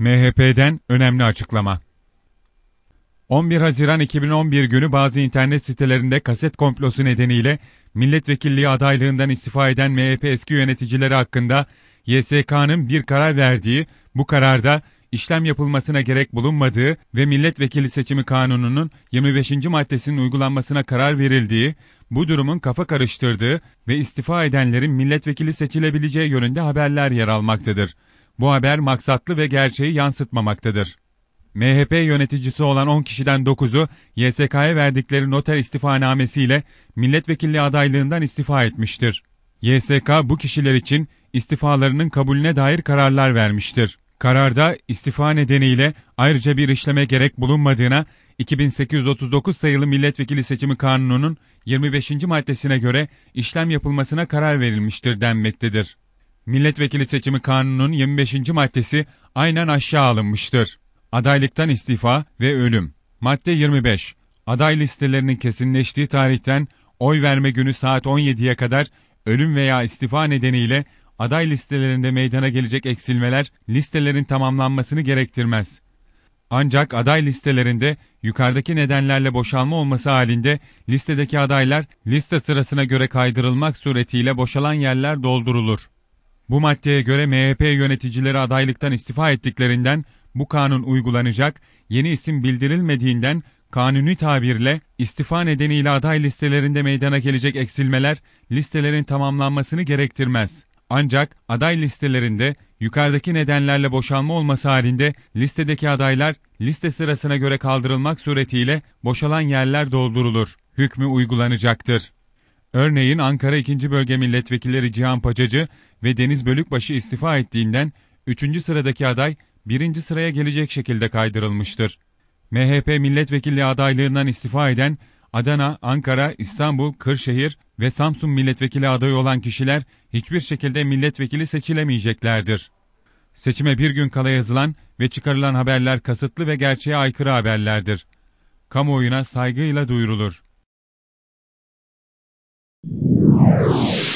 MHP'den önemli açıklama. 11 Haziran 2011 günü bazı internet sitelerinde kaset komplosu nedeniyle milletvekilliği adaylığından istifa eden MHP eski yöneticileri hakkında YSK'nın bir karar verdiği, bu kararda işlem yapılmasına gerek bulunmadığı ve milletvekili seçimi kanununun 25. maddesinin uygulanmasına karar verildiği, bu durumun kafa karıştırdığı ve istifa edenlerin milletvekili seçilebileceği yönünde haberler yer almaktadır. Bu haber maksatlı ve gerçeği yansıtmamaktadır. MHP yöneticisi olan 10 kişiden 9'u YSK'ya verdikleri noter istifanamesiyle milletvekilliği adaylığından istifa etmiştir. YSK bu kişiler için istifalarının kabulüne dair kararlar vermiştir. Kararda istifa nedeniyle ayrıca bir işleme gerek bulunmadığına 2839 sayılı milletvekili seçimi kanununun 25. maddesine göre işlem yapılmasına karar verilmiştir denmektedir. Milletvekili seçimi kanununun 25. maddesi aynen aşağı alınmıştır. Adaylıktan istifa ve ölüm. Madde 25. Aday listelerinin kesinleştiği tarihten oy verme günü saat 17'ye kadar ölüm veya istifa nedeniyle aday listelerinde meydana gelecek eksilmeler listelerin tamamlanmasını gerektirmez. Ancak aday listelerinde yukarıdaki nedenlerle boşalma olması halinde listedeki adaylar liste sırasına göre kaydırılmak suretiyle boşalan yerler doldurulur. Bu maddeye göre MHP yöneticileri adaylıktan istifa ettiklerinden bu kanun uygulanacak, yeni isim bildirilmediğinden kanuni tabirle istifa nedeniyle aday listelerinde meydana gelecek eksilmeler listelerin tamamlanmasını gerektirmez. Ancak aday listelerinde yukarıdaki nedenlerle boşalma olması halinde listedeki adaylar liste sırasına göre kaldırılmak suretiyle boşalan yerler doldurulur. Hükmü uygulanacaktır. Örneğin Ankara 2. Bölge Milletvekilleri Cihan Paçacı ve Deniz Bölükbaşı istifa ettiğinden 3. sıradaki aday 1. sıraya gelecek şekilde kaydırılmıştır. MHP milletvekilliği adaylığından istifa eden Adana, Ankara, İstanbul, Kırşehir ve Samsun milletvekili adayı olan kişiler hiçbir şekilde milletvekili seçilemeyeceklerdir. Seçime bir gün kala yazılan ve çıkarılan haberler kasıtlı ve gerçeğe aykırı haberlerdir. Kamuoyuna saygıyla duyurulur. Yeah.